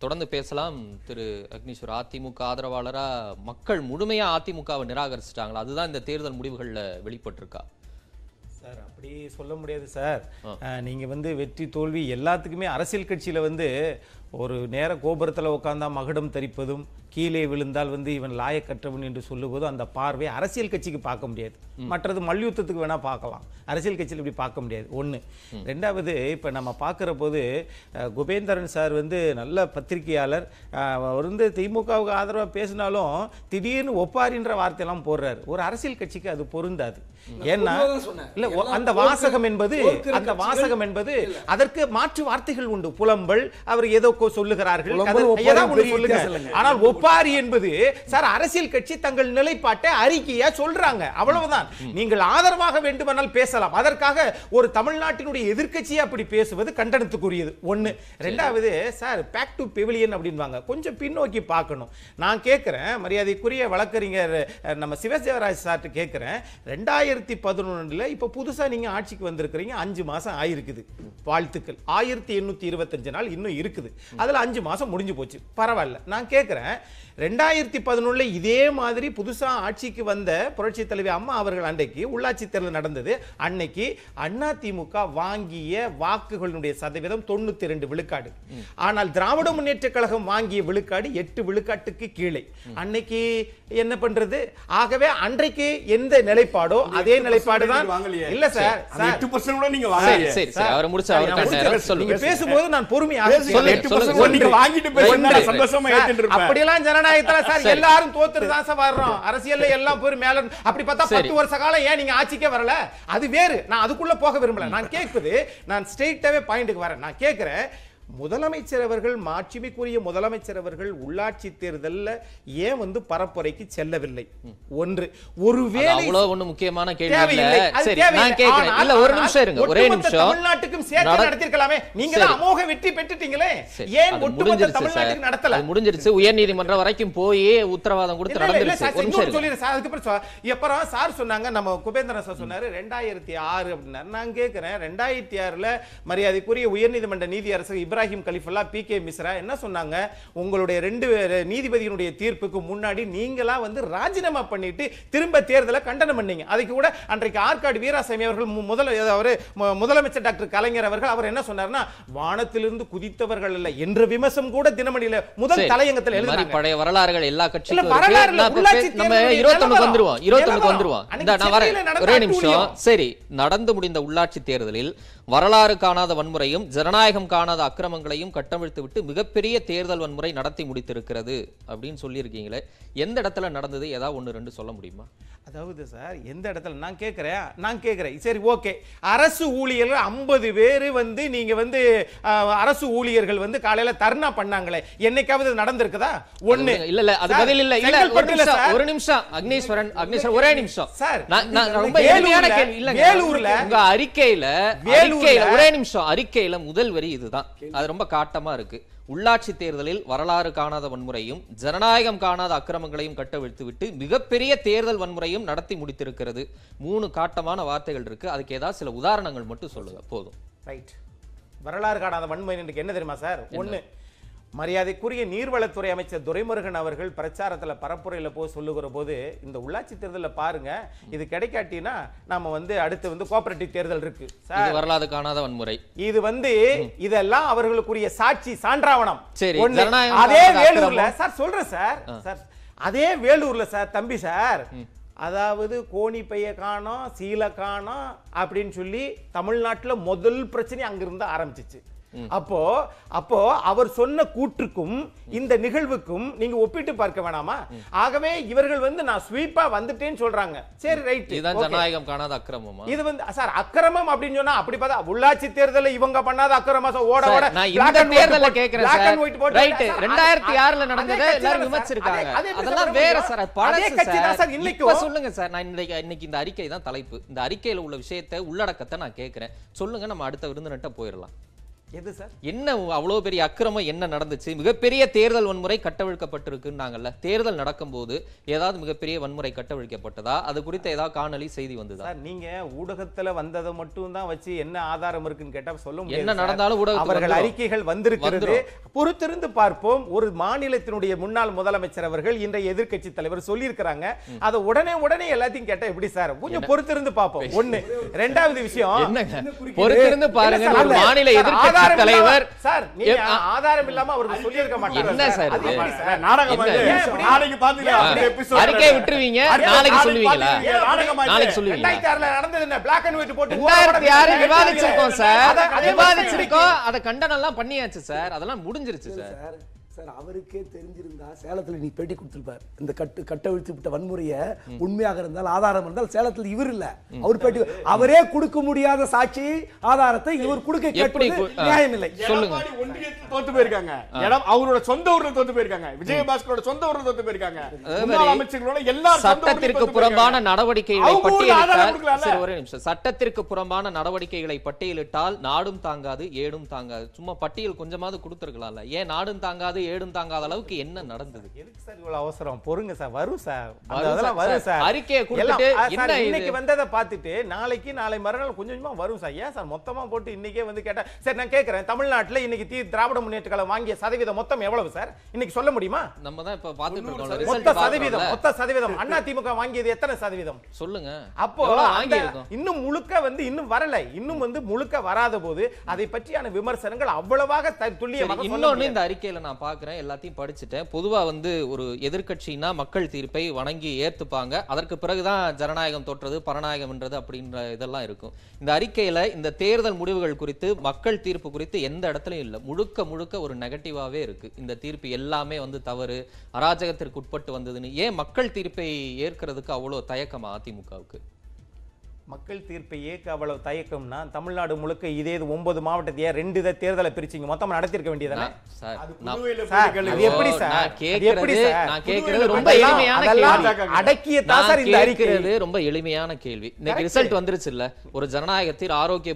தொடர்ந்து பேசலாம். திரு அக்னீஸ்வர் அதிமுக ஆதரவாளரா மக்கள் முழுமையா அதிமுகவை நிராகரிச்சிட்டாங்களா? அதுதான் இந்த தேர்தல் முடிவுகள்ல வெளிப்பட்டிருக்கா. சார் அப்படி சொல்ல முடியாது சார். அஹ், நீங்க வந்து வெற்றி தோல்வி எல்லாத்துக்குமே அரசியல் கட்சியில வந்து ஒரு நேர கோபுரத்துல உட்கார்ந்தா மகுடம் தரிப்பதும் கீழே விழுந்தால் வந்து இவன் லாயக்கற்றவன் என்று சொல்லுவதும் அந்த பார்வை அரசியல் கட்சிக்கு பார்க்க முடியாது. மற்றது மல்யுத்தத்துக்கு வேணா பார்க்கலாம். அரசியல் கட்சியில் இப்படி பார்க்க முடியாது. ஒண்ணு. ரெண்டாவது இப்ப நம்ம பார்க்குற போது குபேந்திரன் சார் வந்து நல்ல பத்திரிகையாளர். வந்து திமுகவுக்கு ஆதரவா பேசினாலும் திடீர்னு ஒப்பாரின்ற வார்த்தையெல்லாம் போடுறாரு. ஒரு அரசியல் கட்சிக்கு அது பொருந்தாது. ஏன்னா. இல்ல அந்த வாசகம் என்பது அந்த வாசகம் என்பது அதற்கு மாற்று வார்த்தைகள் உண்டு. புலம்பல் அவர் ஏதோ சொல்லுகிறார்கள். கதை- ஒப்பாரி ஒப்பாரி என்பது சார் அரசியல் கட்சி தங்கள் நிலைப்பாட்டை அறிக்கையா சொல்றாங்க. அவ்வளவுதான். நீங்கள் ஆதரவாக வேண்டுமானால் பேசலாம். அதற்காக ஒரு தமிழ்நாட்டினுடைய எதிர்க்கட்சியை அப்படி பேசுவது கண்டனத்துக்குரியது. ஒண்ணு. ரெண்டாவது சார் பேக் டு பெவிலியன் அப்படின்வாங்க. கொஞ்சம் பின்னோக்கி பார்க்கணும். நான் கேட்கிறேன் மரியாதைக்குரிய வழக்கறிஞர் நம்ம சிவசேவராஜ் சார்ட்டு கேட்கிறேன். ரெண்டாயிரத்தி பதினொன்றுல இப்ப புதுசா நீங்க ஆட்சிக்கு வந்திருக்கிறீங்க. அஞ்சு மாசம் ஆயிருக்குது. வாழ்த்துக்கள். ஆயிரத்தி எண்ணூத்தி இருபத்தஞ்சு நாள் இன்னும் இருக்குது. அதுல அஞ்சு மாசம் முடிஞ்சு போச்சு. பரவாயில்ல. நான் கேட்கிறேன் ரெண்டாயிரத்தி பதினொன்றுல இதே மாதிரி புதுசா ஆட்சிக்கு வந்த புரட்சி தலைவி அம்மா அவர்கள் அன்றைக்கு உள்ளாட்சி தேர்தல் நடந்தது. அன்னைக்கு அண்ணா திமுக வாங்கிய வாக்குகளுடைய சதவீதம் தொண்ணூத்தி ரெண்டு விழுக்காடு. ஆனால் திராவிட முன்னேற்ற கழகம் வாங்கிய விழுக்காடு எட்டு விழுக்காட்டுக்கு கீழே. அன்னைக்கு என்ன பண்றது? ஆகவே அன்றைக்கு எந்த நிலைப்பாடோ அதே நிலைப்பாடு தான். இல்ல சார். பேசும்போது நான் பொறுமையாக பேசுங்க. அப்படியெல்லாம் ஜனநாயகத்துல சார். எல்லாரும் தோத்துட்டு தான் சார். வர்றோம். அரசியல்ல எல்லாம் பேர் மேல அப்படி பார்த்தா. பத்து வருஷ காலம் ஏன் நீங்க ஆட்சிக்கே வரல? அது வேறு. நான் அதுக்குள்ள போக விரும்பல. நான் கேட்குது நான் ஸ்ட்ரெயிட்டாவே பாயிண்ட்டுக்கு வரேன். நான் கேட்கிறேன் முதலமைச்சர் அவர்கள் மாட்சிமைக்குரிய முதலமைச்சர் அவர்கள் உள்ளாட்சி தேர்தல்ல ஏன் வந்து பரப்புரைக்கு செல்லவில்லை? ஒன்று. ஒருவேளை அவ்வளவு ஒண்ணு முக்கியமான கேள்வி சரி. நான் கேக்குறேன் இல்ல ஒரு நிமிஷம் இருங்க. ஒரே நிமிஷம். தமிழ்நாட்டுக்கும் சேர்த்து நட- நடத்திருக்கலாமே. நீங்க. தான் அமோக வெற்றி பெற்றுட்டீங்களே? ஏன் ஒட்டுமொத்த. தமிழ்நாட்டுக்கு நடத்தல அது முடிஞ்சிருச்சு. உயர்நீதிமன்றம் வரைக்கும் போய் உத்தரவாதம் கொடுத்து நடந்துருச்சு. சொல்லிடுறேன் சார். அதுக்கப்புறம் அப்புறம் சார் சொன்னாங்க நம்ம குபேந்திரன் சார் சொன்னாரு ரெண்டாயிரத்தி ஆறு அப்படின்னாரு. நான் கேட்கிறேன் ரெண்டாயிரத்தி ஆறுல மரியாதைக்குரிய உயர்நீதிமன்ற நீதியரசர் இப்ராஹிம் கலிஃபுல்லா பி கே மிஸ்ரா என்ன சொன்னாங்க உங்களுடைய ரெண்டு நீதிபதியினுடைய தீர்ப்புக்கு முன்னாடி நீங்களா வந்து ராஜினாமா பண்ணிட்டு திரும்ப தேர்தலை கண்டனம் பண்ணீங்க அதுக்கு கூட அன்றைக்கு ஆற்காடு வீராசாமி அவர்கள் முதல அவரு முதலமைச்சர் டாக்டர் கலைஞர் அவர்கள் அவர் என்ன சொன்னார்னா வானத்திலிருந்து குதித்தவர்கள் அல்ல என்ற விமர்சனம் கூட தினமணியில முதல். தலையங்கத்தில் எழுதினாங்க பழைய வரலாறுகள் எல்லா நம்ம இருபத்தொன்னுக்கு நிலவரம். வந்துருவோம் இருபத்தொன்னுக்கு. வந்துருவோம் நான் வரேன் ஒரே நிமிஷம். சரி நடந்து முடிந்த உள்ளாட்சி தேர்தலில் வரலாறு காணாத வன்முறையும் ஜனநாயகம் காணாத அக்கிரமங்களையும் கட்டவிழ்த்து விட்டு மிகப்பெரிய தேர்தல் வன்முறை நடத்தி முடித்திருக்கிறது அப்படின்னு சொல்லியிருக்கீங்களே. எந்த இடத்துல நடந்தது? ஏதாவது ஒண்ணு ரெண்டு சொல்ல முடியுமா? அதாவது சார் எந்த இடத்துல? நான் கேட்கிறேன். நான் கேட்கிறேன். சரி ஓகே. அரசு ஊழியர்கள் ஐம்பது பேர் வந்து நீங்க வந்து அரசு ஊழியர்கள் வந்து காலையில தர்ணா பண்ணாங்களே. என்னைக்காவது நடந்திருக்குதா? ஒண்ணு. இல்ல இல்ல அது பதில் இல்ல. இல்ல ஒரு நிமிஷம் அக்னீஸ்வரன் அக்னீஸ்வரன் ஒரே நிமிஷம். சார், நான் ரொம்ப எளிமையான கேள்வி. இல்லங்க வேலூர்ல- உங்க அறிக்கையில வேலூர்ல- ஒரே நிமிஷம் அறிக்கையில முதல் வரி இதுதான். அது ரொம்ப காட்டமா இருக்கு. உள்ளாட்சி தேர்தலில் வரலாறு காணாத வன்முறையும் ஜனநாயகம் காணாத அக்கிரமங்களையும் கட்டவிழ்த்து விட்டு மிகப்பெரிய தேர்தல் வன்முறையும் நடத்தி முடித்திருக்கிறது. மூணு காட்டமான வார்த்தைகள் இருக்கு. அதுக்கு ஏதாவது சில உதாரணங்கள் மட்டும் சொல்லுங்க. போதும். ரைட் வரலாறு காணாத வன்முறை என்ன தெரியுமா சார்? ஒண்ணு மரியாதைக்குரிய நீர்வளத்துறை அமைச்சர் துரைமுருகன் அவர்கள் பிரச்சாரத்துல பரப்புரையில போய் சொல்லுகிற போது இந்த உள்ளாட்சி தேர்தல்ல பாருங்க இது கிடைக்காட்டினா நாம வந்து அடுத்து வந்து கோஆபரேட்டிவ் தேர்தல் இருக்கு. சார் வரலாறு காணாத வன்முறை. இது வந்து இதெல்லாம் அவர்களுக்குரிய சாட்சி சான்றாவணம். சரி, அதே வேலூர்ல. சார் சொல்றேன் சார் சார் அதே வேலூர்ல சார் தம்பி சார் அதாவது கோணி பைய காணோம் சீலை காணோம் அப்படின்னு சொல்லி தமிழ்நாட்டுல முதல் பிரச்சனை அங்கிருந்து ஆரம்பிச்சிச்சு. அப்போ அப்போ அவர் சொன்ன கூற்றுக்கும் இந்த நிகழ்வுக்கும் நீங்க ஒப்பிட்டு பார்க்க வேணாமா ஆகவே இவர்கள் வந்து நான் ஸ்வீப்பா வந்துட்டேன்னு சொல்றாங்க சரி ரைட் இதுதான் ஜனநாயகம் காணாத அக்கிரமமா இது வந்து சார் அக்கிரமம் அப்படின்னு சொன்னா அப்படி பார்த்தா உள்ளாட்சி தேர்தல்ல இவங்க பண்ணாத அக்கிரமம் சார், ஓட ஓட நான் இந்த தேர்தலை black சார். ரைட், சார், 2006 ல அதே நடந்ததை கட்சி எல்லாரும். விமர்சிச்சிருக்காங்க. அதெல்லாம் வேற? சார், பழசு கட்சி தான் சார். இன்னைக்கும் சொல்லுங்க சார், நான் இன்னைக்கு- இன்னைக்கு இந்த அறிக்கை தான் தலைப்பு. இந்த அறிக்கையில உள்ள விஷயத்தை உள்ளடக்கத்தை நான் கேட்கிறேன். சொல்லுங்க நம்ம அடுத்த விருந்தினர்கிட்ட போயிடலாம் எது சார்? என்ன அவ்வளவு பெரிய அக்கிரமம்? என்ன நடந்துச்சு? மிகப்பெரிய தேர்தல் வன்முறை கட்டவிழ்க்கப்பட்டிருக்குன்னாங்கல்ல? தேர்தல் நடக்கும்போது ஏதாவது மிகப்பெரிய வன்முறை கட்டவிழ்க்கப்பட்டதா? அது குறித்த ஏதாவது காணொலி செய்தி வந்ததா? சார் நீங்க ஊடகத்துல வந்ததை மட்டும் தான் வச்சு என்ன ஆதாரம் இருக்குன்னு கேட்டா சொல்ல முடியாது என்ன. நடந்தாலும் ஊடகத்துக்கு அவர்கள். அறிக்கைகள் வந்திருக்கிறது. பொறுத்திருந்து பார்ப்போம். ஒரு மாநிலத்தினுடைய முன்னாள் முதலமைச்சர் அவர்கள் இன்றைய எதிர்க்கட்சி தலைவர் சொல்லியிருக்கிறாங்க. அதை உடனே உடனே எல்லாத்தையும் கேட்டா எப்படி சார்? கொஞ்சம் பொறுத்திருந்து பார்ப்போம். ஒண்ணு. ரெண்டாவது விஷயம். என்னங்க? பொறுத்திருந்து பாருங்க. மாநில சார், எதிர்க்கட்சி ஆதாரம் தலைவர் சார் நீங்க ஆதாரம் இல்லாம அவருக்கு சொல்லியிருக்க மாட்டாங்க என்ன சார்? நாடகம்? நாளைக்கு episode. அறிக்கையை விட்டுருவீங்க? அறிக்கை நாளைக்கு நாளைக்கு சொல்லுவீங்களா? நாளைக்கு ரெண்டாயிரத்தி ஆறுல நடந்தது என்ன? பிளாக் அண்ட் ஒயிட் போட்டு ரெண்டாயிரத்தி ஆறு விவாதிச்சிருக்கோம் சார். விவாதிச்சிருக்கோம். அதை கண்டனம் எல்லாம் பண்ணியாச்சு சார். அதெல்லாம் முடிஞ்சிருச்சு சார். சார் அவருக்கே தெரிஞ்சிருந்தா சேலத்துல நீ பேட்டி கொடுத்திருப்பார். இந்த கட்டு கட்டவிழ்த்து விட்ட வன்முறையை உண்மையாக இருந்தால் ஆதாரம் இருந்தால் சேலத்தில் இவர் இல்ல. அவர் பேட்டி அவரே கொடுக்க முடியாத சாட்சி ஆதாரத்தை இவர் கொடுக்க கேட்பது. நியாயம் இல்லை. தோத்து போயிருக்காங்க. இடம் அவரோட சொந்த ஊர்ல தோத்து போயிருக்காங்க. விஜயபாஸ்கரோட சொந்த ஊர்ல தோத்து போயிருக்காங்க. முன்னாள் அமைச்சர்களோட எல்லா சட்டத்திற்கு புறம்பான. நடவடிக்கைகளை பட்டியலிட்டால் ஒரே நிமிஷம். சட்டத்திற்கு புறம்பான நடவடிக்கைகளை பட்டியலிட்டால் நாடும் தாங்காது ஏடும் தாங்காது. சும்மா பட்டியல் கொஞ்சமாவது கொடுத்துருக்கலாம்ல. ஏன் நாடும் தாங்காது ஏடும் தாங்காத அளவுக்கு என்ன நடந்தது? எதுக்கு சார் இவ்வளவு அவசரம்? பொறுங்க சார். வரும் சார். அதெல்லாம் சார். வரும் சார் அறிக்கையை கொடுத்துட்டு என்ன? இன்னைக்கு வந்ததை பார்த்துட்டு நாளைக்கு நாளை மறுநாள் கொஞ்சம் கொஞ்சமா வரும் சார். ஏன் சார்? மொத்தமா போட்டு இன்னைக்கே வந்து கேட்டா சரி நான் கேட்கறேன் தமிழ்நாட்டுல இன்னைக்கு தீ திராவிட முன்னேற்ற கழகம் வாங்கிய சதவீதம் மொத்தம் எவ்வளவு சார்? இன்னைக்கு சொல்ல முடியுமா? நம்ம தான் இப்ப பாத்துட்டு இருக்கோம். மொத்த சதவீதம் மொத்த சதவீதம். அண்ணா திமுக வாங்கியது எத்தனை சதவீதம்? சொல்லுங்க. அப்போ இன்னும் முழுக்க வந்து இன்னும் வரல. இன்னும் வந்து முழுக்க வராத போது அதை பற்றியான விமர்சனங்கள் அவ்வளவாக த- துல்லியமாக இன்னொன்னு. இந்த அறிக்கையில நான் பார்க்குறேன் எல்லாத்தையும் படிச்சுட்டேன். பொதுவா வந்து ஒரு எதிர்க்கட்சினா மக்கள் தீர்ப்பை வணங்கி ஏத்துப்பாங்க. அதற்கு பிறகுதான் ஜனநாயகம் தோற்றது பரநாயகம்ன்றது அப்படின்ற இதெல்லாம் இருக்கும். இந்த அறிக்கையில இந்த தேர்தல் முடிவுகள் குறித்து மக்கள் தீர்ப்பு குறித்து எந்த இடத்துலயும் இல்லை. முழுக்க முழுக்க ஒரு நெகட்டிவாகவே இருக்கு. இந்த தீர்ப்பு எல்லாமே வந்து தவறு அராஜகத்திற்கு உட்பட்டு வந்ததுன்னு. ஏன் மக்கள் தீர்ப்பை ஏற்கிறதுக்கு அவ்வளவு தயக்கமா அதிமுகவுக்கு மக்கள் தீர்ப்பை ஏற்க அவ்வளவு தயக்கம்னா தமிழ்நாடு முழுக்க இதே இது ஒன்பது மாவட்டத்தையே ரெண்டு இதை தேர்தலை பிரிச்சிங்க. மொத்தமா நடத்திருக்க வேண்டியதானே? எப்படி சார்? எப்படி சார்? ரொம்ப அடக்கியதான் சார் இந்த நான் அறிக்கை? கேட்கிறது ரொம்ப எளிமையான கேள்வி. இன்னைக்கு ரிசல்ட் வந்துருச்சு இல்ல ஒரு ஜனநாயகத்தில் ஆரோக்கிய